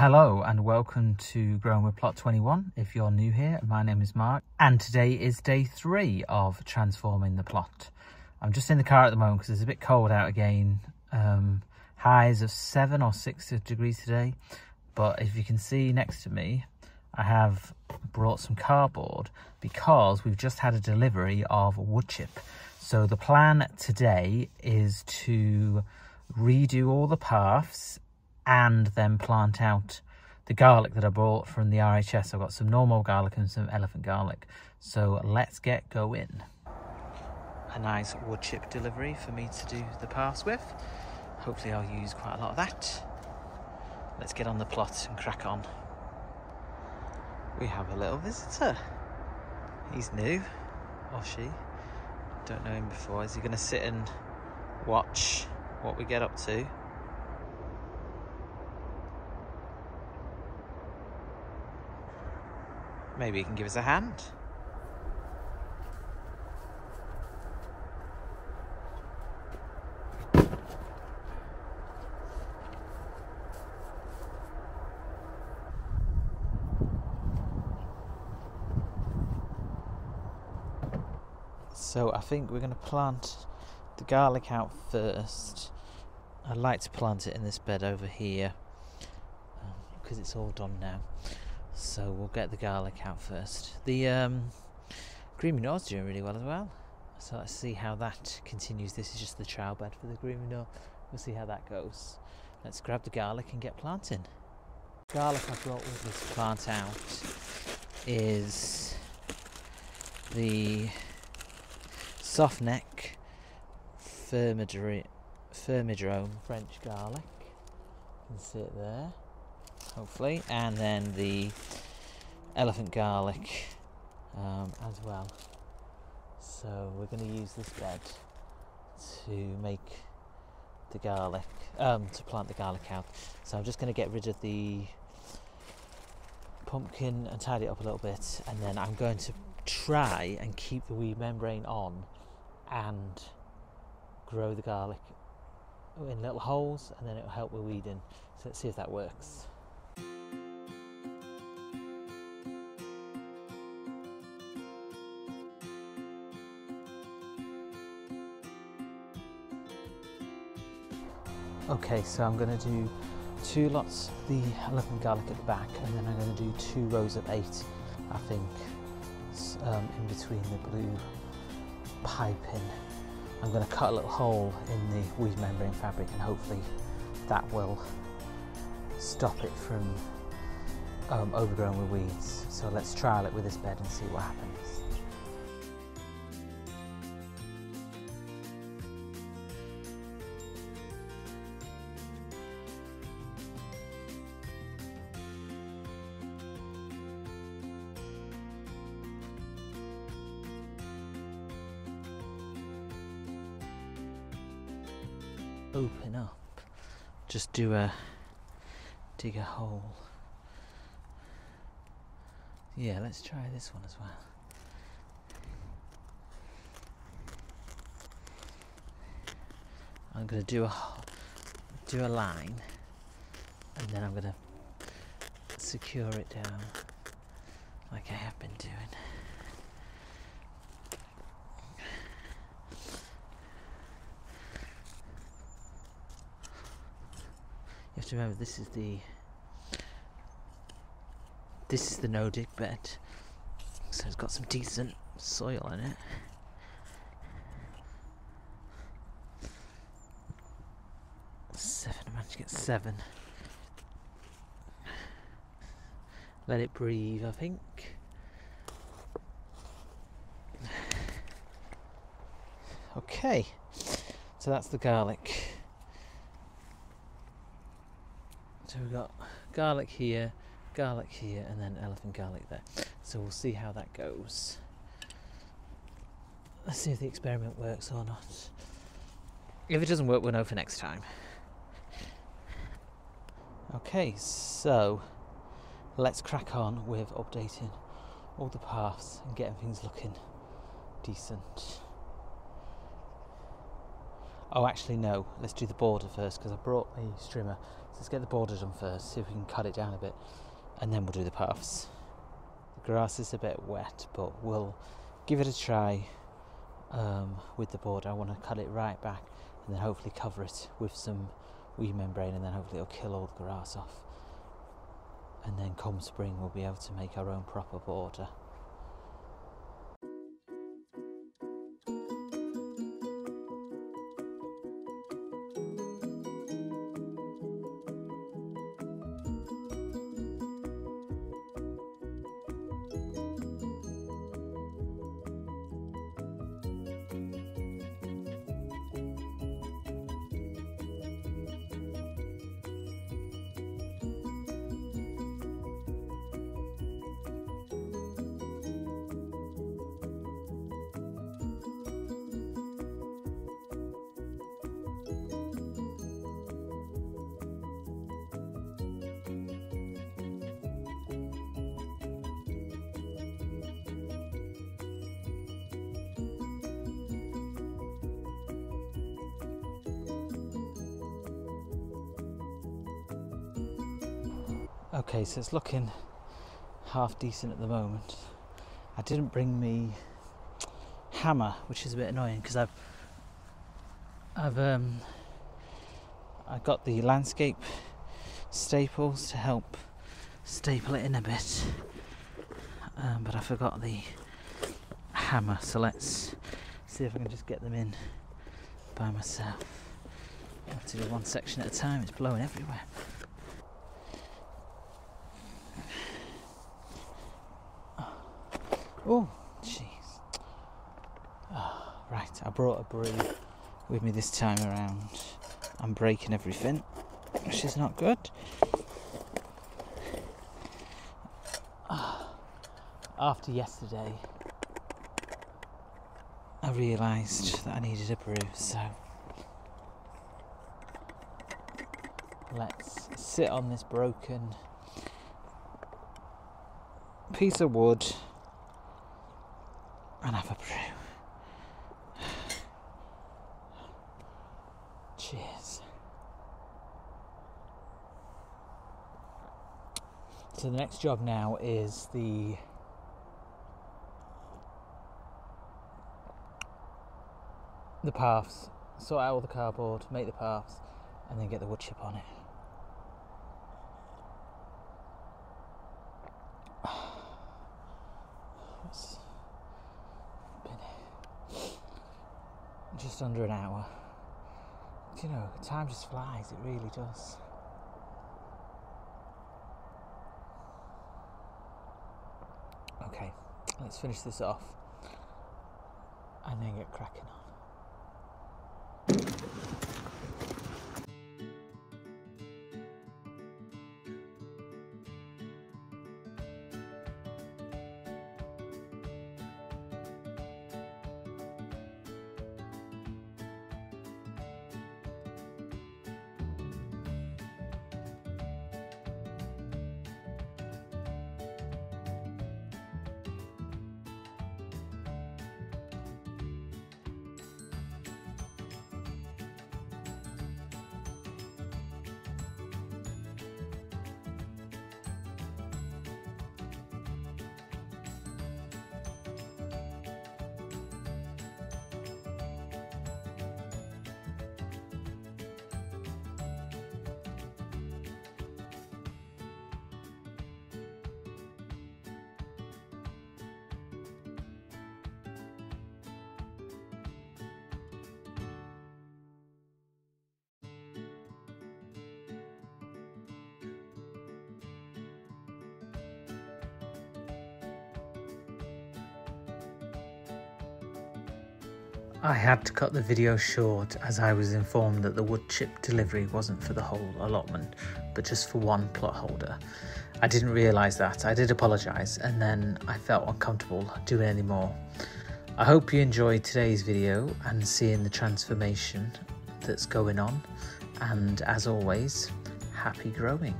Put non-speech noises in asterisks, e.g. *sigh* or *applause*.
Hello and welcome to Growing with Plot 21. If you're new here, my name is Mark and today is day three of transforming the plot. I'm just in the car at the moment because it's a bit cold out again. Um, highs of seven or six degrees today. But if you can see next to me, I have brought some cardboard because we've just had a delivery of wood chip. So the plan today is to redo all the paths and then plant out the garlic that I bought from the RHS. I've got some normal garlic and some elephant garlic. So let's get going. A nice wood chip delivery for me to do the paths with. Hopefully I'll use quite a lot of that. Let's get on the plot and crack on. We have a little visitor. He's new, or she. Don't know him before. Is he going to sit and watch what we get up to? Maybe he can give us a hand. So I think we're going to plant the garlic out first. I'd like to plant it in this bed over here because um, it's all done now. So we'll get the garlic out first. The um, is doing really well as well. So let's see how that continues. This is just the trial bed for the green manure. We'll see how that goes. Let's grab the garlic and get planting. Garlic I brought with this plant out is the soft neck firmidrome French garlic. You can see it there hopefully, and then the elephant garlic um, as well. So we're going to use this bed to make the garlic, um, to plant the garlic out. So I'm just going to get rid of the pumpkin and tidy it up a little bit, and then I'm going to try and keep the weed membrane on and grow the garlic in little holes, and then it will help with weeding. So let's see if that works. Okay, so I'm going to do two lots of the elephant garlic at the back and then I'm going to do two rows of eight, I think, um, in between the blue piping. I'm going to cut a little hole in the weed membrane fabric and hopefully that will stop it from um, overgrowing with weeds. So let's trial it with this bed and see what happens. Open up, just do a dig a hole. Yeah, let's try this one as well. I'm to do a do a line, and then I'm to secure it down like I have been doing. Have to remember this is the this is the no dig bed. So it's got some decent soil in it. Seven, I managed to get seven. Let it breathe, I think. *sighs* Okay, so that's the garlic. So we've got garlic here, garlic here, and then elephant garlic there. So we'll see how that goes. Let's see if the experiment works or not. If it doesn't work, we'll know for next time. Okay, so let's crack on with updating all the paths and getting things looking decent. Oh, actually, no. Let's do the border first because I brought the strimmer. So let's get the border done first, see if we can cut it down a bit, and then we'll do the paths. The grass is a bit wet, but we'll give it a try um, with the border. I want to cut it right back and then hopefully cover it with some weed membrane, and then hopefully it'll kill all the grass off. And then come spring, we'll be able to make our own proper border. Okay, so it's looking half decent at the moment. I didn't bring me hammer, which is a bit annoying because I've I've um I got the landscape staples to help staple it in a bit, um, but I forgot the hammer. So let's see if I can just get them in by myself. I have to do one section at a time. It's blowing everywhere. Oh, jeez. Oh, right, I brought a broom with me this time around. I'm breaking everything, which is not good. Ah, after yesterday, I realised that I needed a brew, so let's sit on this broken piece of wood and have a brew. Cheers. So the next job now is the the paths. Sort out all the cardboard, make the paths, and then get the wood chip on it. Just under an hour. You know, time just flies, it really does. Okay, let's finish this off and then get cracking on. I had to cut the video short as I was informed that the wood chip delivery wasn't for the whole allotment, but just for one plot holder. I didn't realise that. I did apologise and then I felt uncomfortable doing any more. I hope you enjoyed today's video and seeing the transformation that's going on. And as always, happy growing.